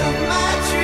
of my dreams.